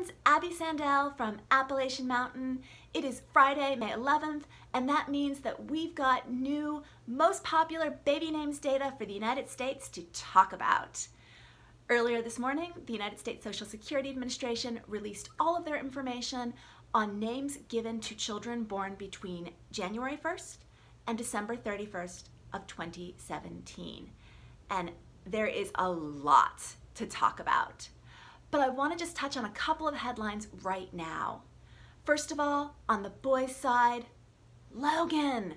friends, Abby Sandel from Appellation Mountain. It is Friday, May 11th, and that means that we've got new, most popular baby names data for the United States to talk about. Earlier this morning, the United States Social Security Administration released all of their information on names given to children born between January 1st and December 31st of 2017. And there is a lot to talk about but I want to just touch on a couple of headlines right now. First of all, on the boys' side, Logan.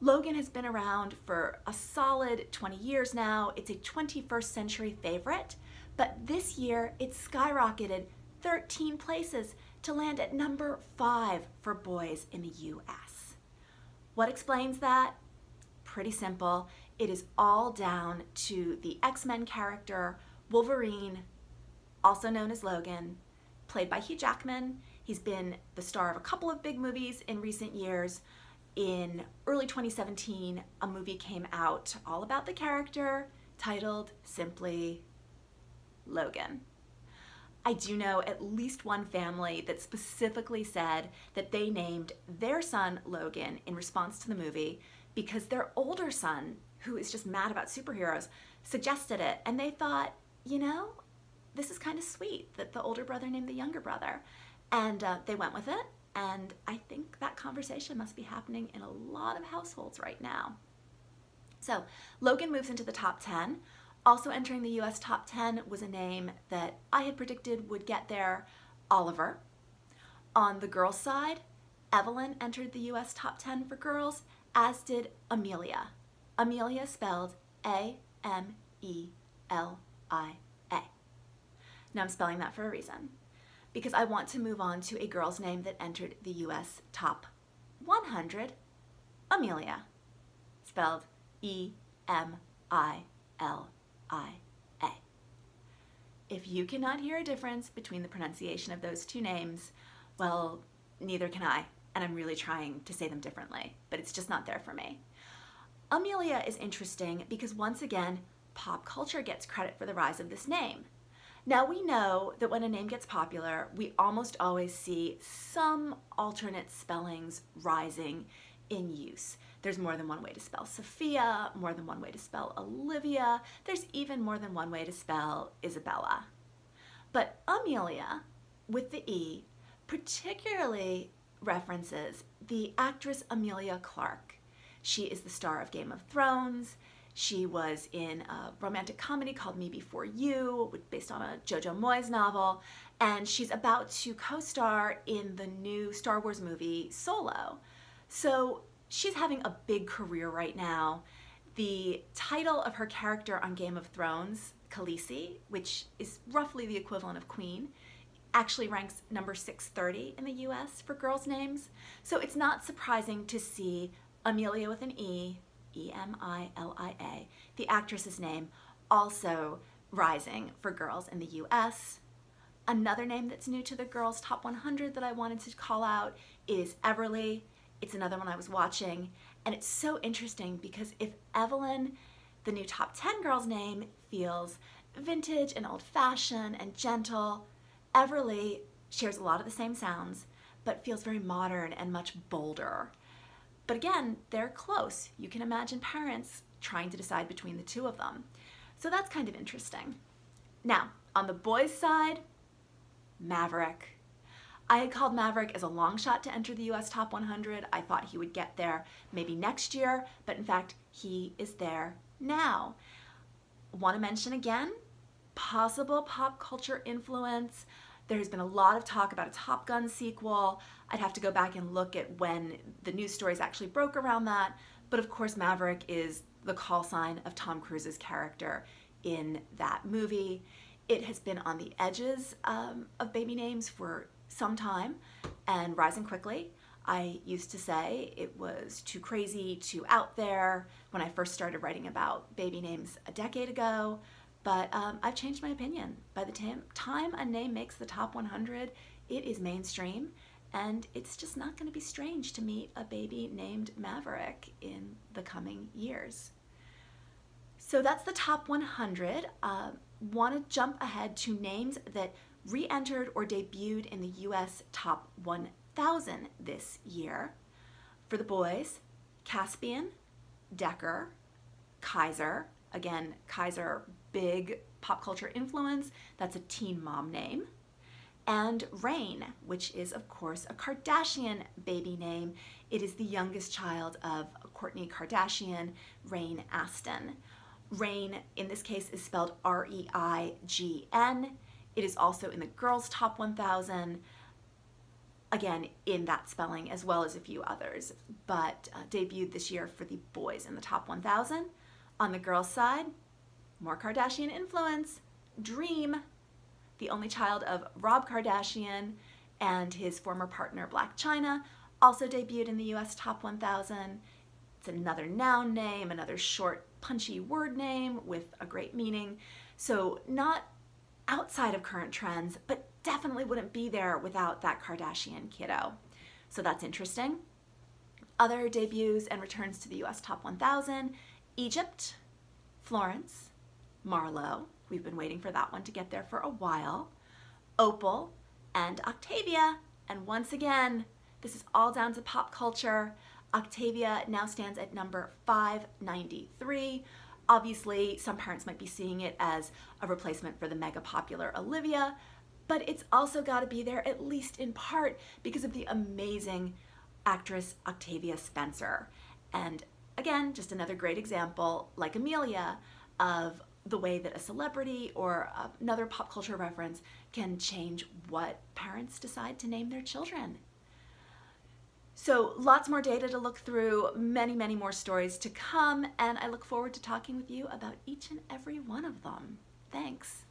Logan has been around for a solid 20 years now. It's a 21st century favorite, but this year it skyrocketed 13 places to land at number five for boys in the US. What explains that? Pretty simple. It is all down to the X-Men character Wolverine also known as Logan, played by Hugh Jackman. He's been the star of a couple of big movies in recent years. In early 2017, a movie came out all about the character titled simply Logan. I do know at least one family that specifically said that they named their son Logan in response to the movie because their older son, who is just mad about superheroes, suggested it. And they thought, you know, this is kind of sweet that the older brother named the younger brother. And uh, they went with it. And I think that conversation must be happening in a lot of households right now. So Logan moves into the top 10. Also entering the US top 10 was a name that I had predicted would get there, Oliver. On the girls' side, Evelyn entered the US top 10 for girls, as did Amelia. Amelia spelled A M E L I now I'm spelling that for a reason, because I want to move on to a girl's name that entered the US top 100, Emilia, spelled E M I L I A. If you cannot hear a difference between the pronunciation of those two names, well, neither can I, and I'm really trying to say them differently, but it's just not there for me. Emilia is interesting because once again, pop culture gets credit for the rise of this name. Now we know that when a name gets popular, we almost always see some alternate spellings rising in use. There's more than one way to spell Sophia, more than one way to spell Olivia, there's even more than one way to spell Isabella. But Emilia, with the E, particularly references the actress Emilia Clarke. She is the star of Game of Thrones. She was in a romantic comedy called Me Before You, based on a Jojo Moyes novel, and she's about to co-star in the new Star Wars movie Solo. So she's having a big career right now. The title of her character on Game of Thrones, Khaleesi, which is roughly the equivalent of Queen, actually ranks number 630 in the US for girls' names. So it's not surprising to see Emilia with an E, E-M-I-L-I-A, the actress's name, also rising for girls in the US. Another name that's new to the Girls Top 100 that I wanted to call out is Everly. It's another one I was watching, and it's so interesting because if Evelyn, the new Top 10 girl's name, feels vintage and old-fashioned and gentle, Everly shares a lot of the same sounds, but feels very modern and much bolder. But again, they're close. You can imagine parents trying to decide between the two of them. So that's kind of interesting. Now, on the boys' side, Maverick. I had called Maverick as a long shot to enter the US Top 100. I thought he would get there maybe next year, but in fact, he is there now. Want to mention again, possible pop culture influence. There's been a lot of talk about a Top Gun sequel. I'd have to go back and look at when the news stories actually broke around that. But of course, Maverick is the call sign of Tom Cruise's character in that movie. It has been on the edges um, of baby names for some time and rising quickly. I used to say it was too crazy, too out there when I first started writing about baby names a decade ago. But um, I've changed my opinion. By the time, time a name makes the top 100, it is mainstream, and it's just not going to be strange to meet a baby named Maverick in the coming years. So that's the top 100. Uh, want to jump ahead to names that re entered or debuted in the US Top 1000 this year. For the boys, Caspian, Decker, Kaiser, again, Kaiser, big pop culture influence, that's a teen mom name. And Reign, which is, of course, a Kardashian baby name. It is the youngest child of Kourtney Kardashian, Reign Aston. Reign, in this case, is spelled R E I G N. It is also in the girls' top 1000, again, in that spelling, as well as a few others, but uh, debuted this year for the boys in the top 1000. On the girls' side, more Kardashian influence, Dream, the only child of Rob Kardashian and his former partner Blac Chyna, also debuted in the US Top 1000. It's another noun name, another short, punchy word name with a great meaning. So, not outside of current trends, but definitely wouldn't be there without that Kardashian kiddo. So, that's interesting. Other debuts and returns to the US Top 1000 Egypt, Florence, Marlo. We've been waiting for that one to get there for a while. Opal and Octavia. And once again, this is all down to pop culture. Octavia now stands at number 593. Obviously, some parents might be seeing it as a replacement for the mega popular Olivia, but it's also got to be there at least in part because of the amazing actress Octavia Spencer. And again, just another great example, like Amelia, of the way that a celebrity or another pop culture reference can change what parents decide to name their children. So, lots more data to look through, many, many more stories to come, and I look forward to talking with you about each and every one of them. Thanks.